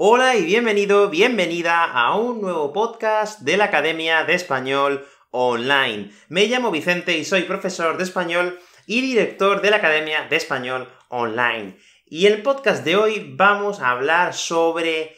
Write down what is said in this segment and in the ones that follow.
Hola y bienvenido, bienvenida a un nuevo podcast de la Academia de Español Online. Me llamo Vicente y soy profesor de español y director de la Academia de Español Online. Y en el podcast de hoy vamos a hablar sobre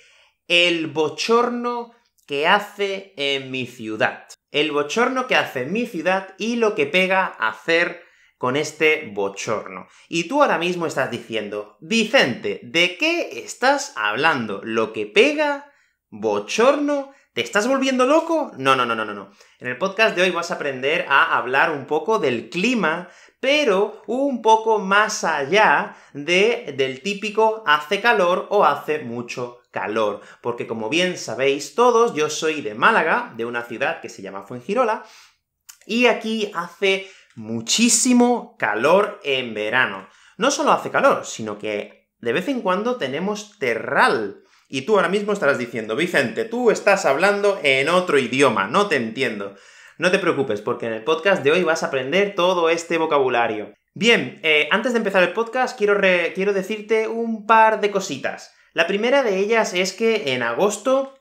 el bochorno que hace en mi ciudad. El bochorno que hace en mi ciudad y lo que pega hacer con este bochorno. Y tú ahora mismo estás diciendo, Vicente, ¿de qué estás hablando? ¿Lo que pega? ¿Bochorno? ¿Te estás volviendo loco? No, no, no, no, no. En el podcast de hoy vas a aprender a hablar un poco del clima, pero un poco más allá de, del típico hace calor o hace mucho calor. Porque como bien sabéis todos, yo soy de Málaga, de una ciudad que se llama Fuengirola, y aquí hace muchísimo calor en verano. No solo hace calor, sino que de vez en cuando tenemos terral. Y tú ahora mismo estarás diciendo, Vicente, tú estás hablando en otro idioma, no te entiendo. No te preocupes, porque en el podcast de hoy vas a aprender todo este vocabulario. Bien, eh, antes de empezar el podcast, quiero, quiero decirte un par de cositas. La primera de ellas es que en agosto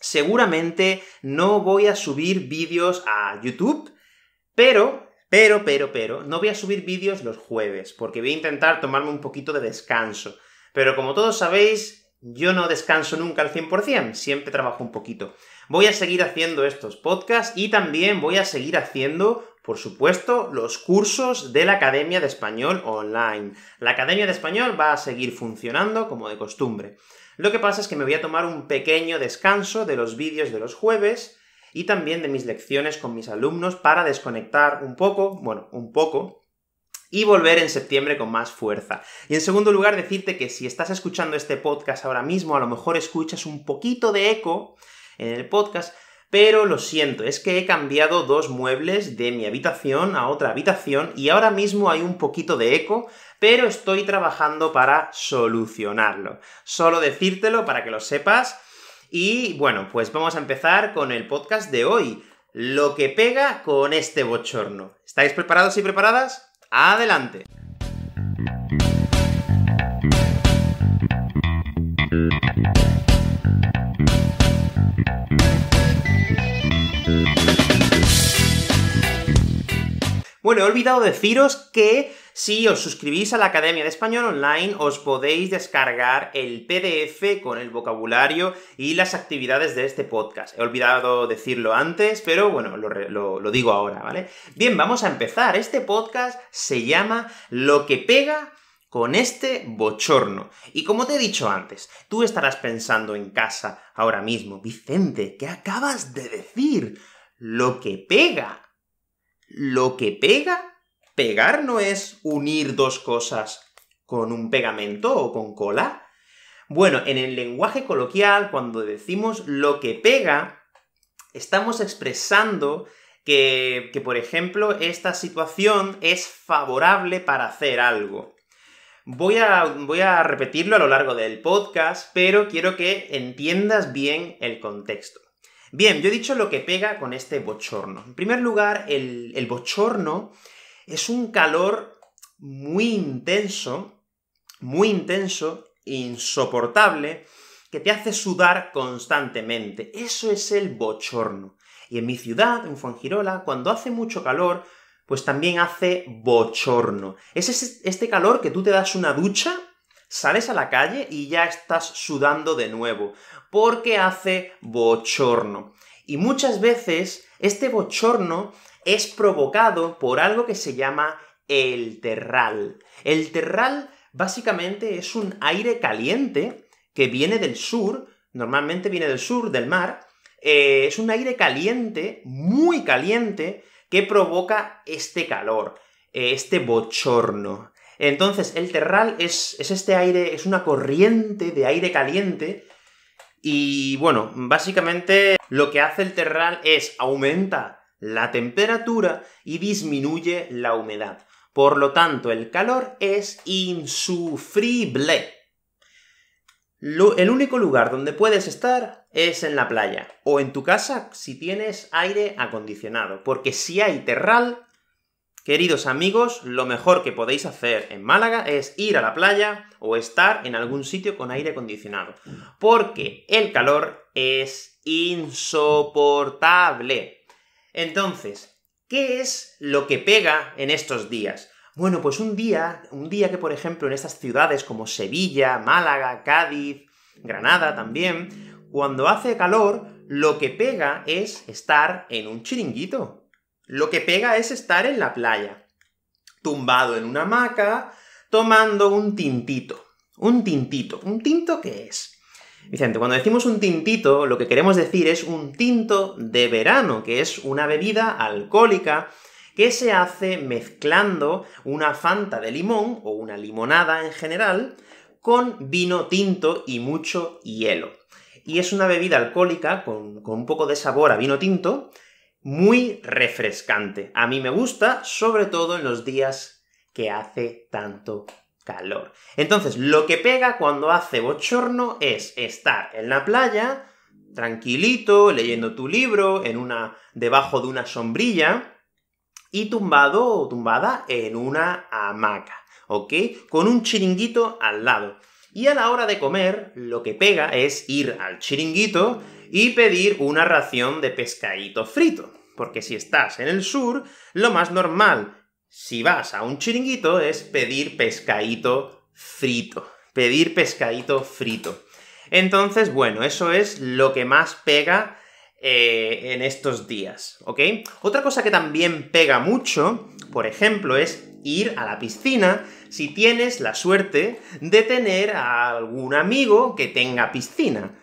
seguramente no voy a subir vídeos a YouTube, pero pero, pero, pero, no voy a subir vídeos los jueves, porque voy a intentar tomarme un poquito de descanso. Pero como todos sabéis, yo no descanso nunca al 100%, siempre trabajo un poquito. Voy a seguir haciendo estos podcasts y también voy a seguir haciendo, por supuesto, los cursos de la Academia de Español Online. La Academia de Español va a seguir funcionando como de costumbre. Lo que pasa es que me voy a tomar un pequeño descanso de los vídeos de los jueves, y también de mis lecciones con mis alumnos para desconectar un poco, bueno, un poco, y volver en septiembre con más fuerza. Y en segundo lugar, decirte que si estás escuchando este podcast ahora mismo, a lo mejor escuchas un poquito de eco en el podcast, pero lo siento, es que he cambiado dos muebles de mi habitación a otra habitación y ahora mismo hay un poquito de eco, pero estoy trabajando para solucionarlo. Solo decírtelo para que lo sepas y bueno, pues vamos a empezar con el podcast de hoy. Lo que pega con este bochorno. ¿Estáis preparados y preparadas? ¡Adelante! Bueno, he olvidado deciros que si os suscribís a la Academia de Español Online, os podéis descargar el PDF con el vocabulario y las actividades de este podcast. He olvidado decirlo antes, pero bueno, lo, lo digo ahora, ¿vale? Bien, vamos a empezar. Este podcast se llama Lo que pega con este bochorno. Y como te he dicho antes, tú estarás pensando en casa ahora mismo, Vicente, ¿qué acabas de decir? Lo que pega. ¿Lo que pega? Pegar no es unir dos cosas con un pegamento o con cola. Bueno, en el lenguaje coloquial, cuando decimos lo que pega, estamos expresando que, que, por ejemplo, esta situación es favorable para hacer algo. Voy a, voy a, repetirlo a lo largo del podcast, pero quiero que entiendas bien el contexto. Bien, yo he dicho lo que pega con este bochorno. En primer lugar, el, el bochorno es un calor muy intenso, muy intenso, insoportable, que te hace sudar constantemente. Eso es el bochorno. Y en mi ciudad, en Fuengirola, cuando hace mucho calor, pues también hace bochorno. Es este calor que tú te das una ducha, sales a la calle y ya estás sudando de nuevo, porque hace bochorno. Y muchas veces este bochorno es provocado por algo que se llama el terral. El terral básicamente es un aire caliente que viene del sur, normalmente viene del sur, del mar, eh, es un aire caliente, muy caliente, que provoca este calor, eh, este bochorno. Entonces, el terral es, es este aire, es una corriente de aire caliente y bueno, básicamente lo que hace el terral es aumenta la temperatura y disminuye la humedad. Por lo tanto, el calor es insufrible. el único lugar donde puedes estar es en la playa o en tu casa si tienes aire acondicionado, porque si hay terral, Queridos amigos, lo mejor que podéis hacer en Málaga es ir a la playa o estar en algún sitio con aire acondicionado, porque el calor es insoportable. Entonces, ¿qué es lo que pega en estos días? Bueno, pues un día, un día que por ejemplo en estas ciudades como Sevilla, Málaga, Cádiz, Granada también, cuando hace calor, lo que pega es estar en un chiringuito, lo que pega es estar en la playa, tumbado en una hamaca, tomando un tintito. Un tintito. ¿Un tinto qué es? Vicente, cuando decimos un tintito, lo que queremos decir es un tinto de verano, que es una bebida alcohólica que se hace mezclando una fanta de limón, o una limonada en general, con vino tinto y mucho hielo. Y es una bebida alcohólica con, un poco de sabor a vino tinto, muy refrescante. A mí me gusta, sobre todo en los días que hace tanto calor. Entonces, lo que pega cuando hace bochorno es estar en la playa, tranquilito, leyendo tu libro, en una. debajo de una sombrilla, y tumbado o tumbada en una hamaca, ¿ok? Con un chiringuito al lado. Y a la hora de comer, lo que pega es ir al chiringuito y pedir una ración de pescadito frito. Porque si estás en el sur, lo más normal, si vas a un chiringuito, es pedir pescadito frito. Pedir pescadito frito. Entonces, bueno, eso es lo que más pega eh, en estos días, ¿ok? Otra cosa que también pega mucho, por ejemplo, es ir a la piscina si tienes la suerte de tener a algún amigo que tenga piscina.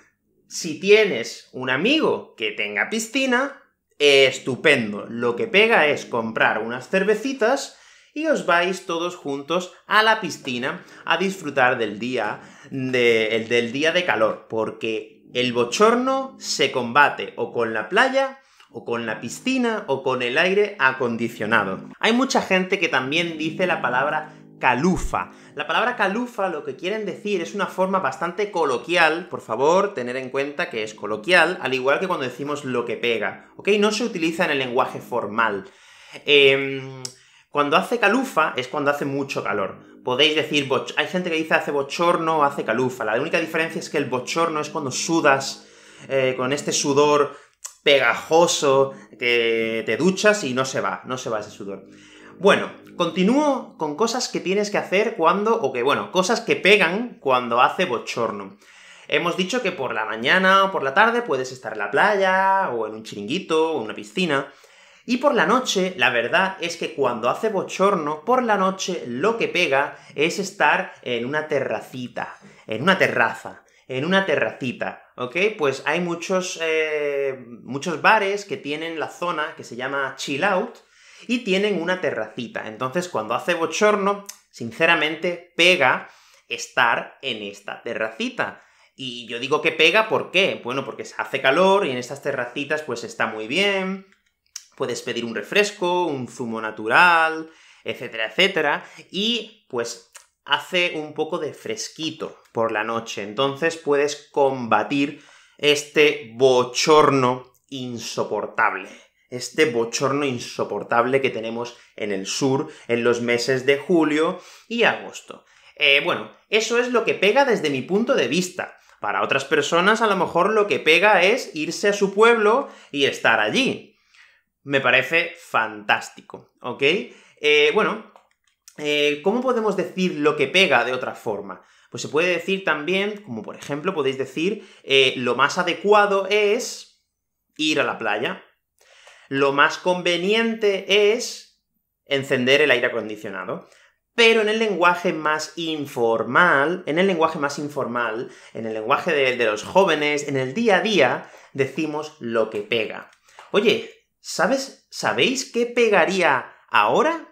Si tienes un amigo que tenga piscina, estupendo. Lo que pega es comprar unas cervecitas y os vais todos juntos a la piscina a disfrutar del día de, del día de calor, porque el bochorno se combate o con la playa o con la piscina o con el aire acondicionado. Hay mucha gente que también dice la palabra calufa. La palabra calufa lo que quieren decir es una forma bastante coloquial, por favor, tener en cuenta que es coloquial, al igual que cuando decimos lo que pega, ¿ok? No se utiliza en el lenguaje formal. Em, cuando hace calufa es cuando hace mucho calor. Podéis decir, hay gente que dice hace bochorno o hace calufa. La única diferencia es que el bochorno es cuando sudas eh, con este sudor pegajoso, que te duchas y no se va, no se va ese sudor. Bueno, continúo con cosas que tienes que hacer cuando, o que, bueno, cosas que pegan cuando hace bochorno. Hemos dicho que por la mañana o por la tarde puedes estar en la playa, o en un chiringuito, o en una piscina. Y por la noche, la verdad es que cuando hace bochorno, por la noche lo que pega es estar en una terracita, en una terraza, en una terracita, ¿ok? Pues hay muchos, eh, muchos bares que tienen la zona que se llama chill out, y tienen una terracita. Entonces, cuando hace bochorno, sinceramente, pega estar en esta terracita. Y yo digo que pega, ¿por qué? Bueno, porque hace calor y en estas terracitas pues está muy bien, puedes pedir un refresco, un zumo natural, etcétera, etcétera, y pues hace un poco de fresquito por la noche, entonces puedes combatir este bochorno insoportable este bochorno insoportable que tenemos en el sur en los meses de julio y agosto. Eh, bueno, eso es lo que pega desde mi punto de vista. Para otras personas a lo mejor lo que pega es irse a su pueblo y estar allí. Me parece fantástico, ¿ok? Eh, bueno, eh, ¿cómo podemos decir lo que pega de otra forma? Pues se puede decir también, como por ejemplo podéis decir, lo más adecuado es ir a la playa lo más conveniente es encender el aire acondicionado. Pero en el lenguaje más informal, en el lenguaje más informal, en el lenguaje de, los jóvenes, en el día a día, decimos lo que pega. Oye, ¿sabes? ¿Sabéis qué pegaría ahora?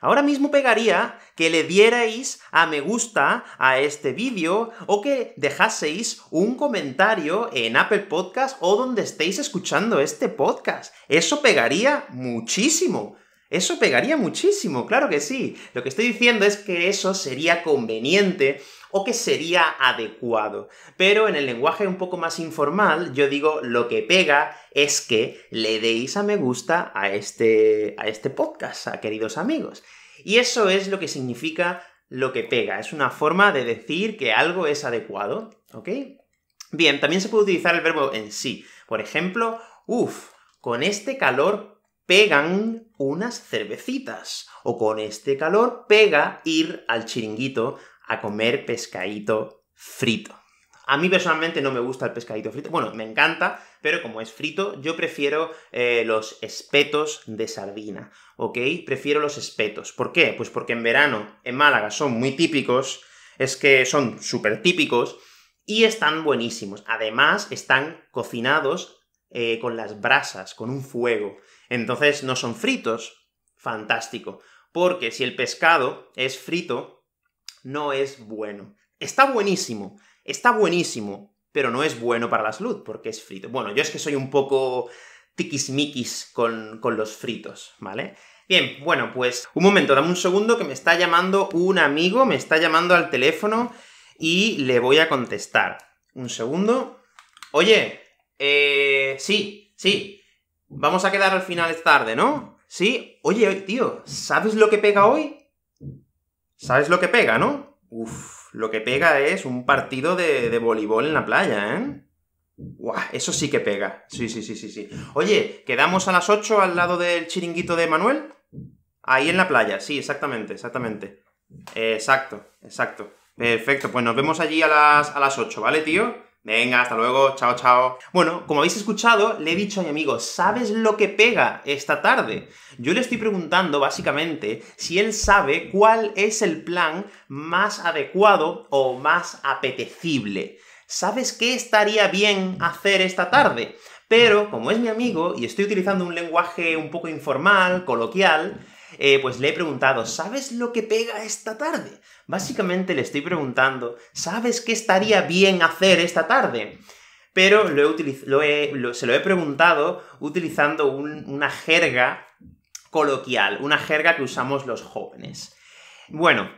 Ahora mismo pegaría que le dierais a me gusta a este vídeo o que dejaseis un comentario en Apple Podcast o donde estéis escuchando este podcast. Eso pegaría muchísimo. Eso pegaría muchísimo, claro que sí. Lo que estoy diciendo es que eso sería conveniente o que sería adecuado. Pero en el lenguaje un poco más informal, yo digo lo que pega es que le deis a me gusta a este, a este podcast, a queridos amigos. Y eso es lo que significa lo que pega. Es una forma de decir que algo es adecuado, ¿ok? Bien, también se puede utilizar el verbo en sí. Por ejemplo, uff, con este calor pegan unas cervecitas. O con este calor pega ir al chiringuito a comer pescadito frito. A mí personalmente no me gusta el pescadito frito. Bueno, me encanta, pero como es frito, yo prefiero eh, los espetos de sardina, ¿ok? Prefiero los espetos. ¿Por qué? Pues porque en verano, en Málaga, son muy típicos, es que son súper típicos, y están buenísimos. Además, están cocinados eh, con las brasas, con un fuego. Entonces no son fritos. Fantástico. Porque si el pescado es frito, no es bueno. Está buenísimo, está buenísimo, pero no es bueno para la salud porque es frito. Bueno, yo es que soy un poco tiquismiquis con, con los fritos, ¿vale? Bien, bueno, pues un momento, dame un segundo que me está llamando un amigo, me está llamando al teléfono y le voy a contestar. Un segundo. Oye, eh, sí, sí. Vamos a quedar al final esta tarde, ¿no? Sí. Oye, tío, ¿sabes lo que pega hoy? ¿Sabes lo que pega, no? Uf, lo que pega es un partido de, de voleibol en la playa, ¿eh? Guau, eso sí que pega. Sí, sí, sí, sí, sí. Oye, ¿quedamos a las 8 al lado del chiringuito de Manuel? Ahí en la playa, sí, exactamente, exactamente. exacto, exacto. Perfecto, pues nos vemos allí a las, a las 8, ¿vale, tío? Venga, hasta luego, chao, chao. Bueno, como habéis escuchado, le he dicho a mi amigo, ¿sabes lo que pega esta tarde? Yo le estoy preguntando, básicamente, si él sabe cuál es el plan más adecuado o más apetecible. ¿Sabes qué estaría bien hacer esta tarde? Pero, como es mi amigo, y estoy utilizando un lenguaje un poco informal, coloquial, eh, pues le he preguntado, ¿sabes lo que pega esta tarde? Básicamente le estoy preguntando, ¿sabes qué estaría bien hacer esta tarde? Pero lo he se lo he preguntado utilizando una jerga coloquial, una jerga que usamos los jóvenes. Bueno,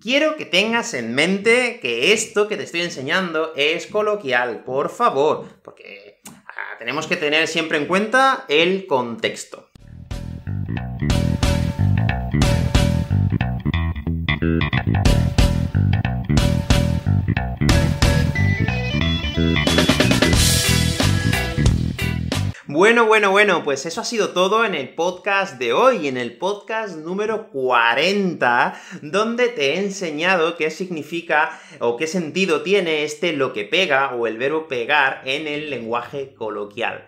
quiero que tengas en mente que esto que te estoy enseñando es coloquial, por favor, porque ah, tenemos que tener siempre en cuenta el contexto. Bueno, bueno, bueno, pues eso ha sido todo en el podcast de hoy, en el podcast número 40, donde te he enseñado qué significa o qué sentido tiene este lo que pega o el verbo pegar en el lenguaje coloquial.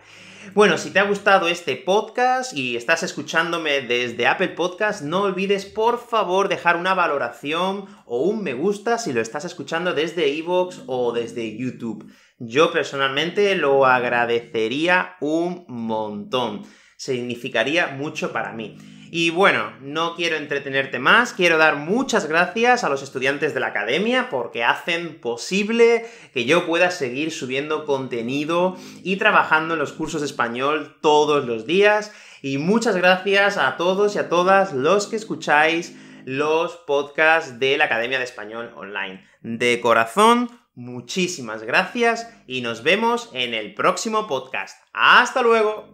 Bueno, si te ha gustado este podcast y estás escuchándome desde Apple Podcast, no olvides por favor dejar una valoración o un me gusta si lo estás escuchando desde iVoox o desde YouTube. Yo personalmente lo agradecería un montón. Significaría mucho para mí. Y bueno, no quiero entretenerte más, quiero dar muchas gracias a los estudiantes de la academia porque hacen posible que yo pueda seguir subiendo contenido y trabajando en los cursos de español todos los días. Y muchas gracias a todos y a todas los que escucháis los podcasts de la Academia de Español Online. De corazón, muchísimas gracias y nos vemos en el próximo podcast. ¡Hasta luego!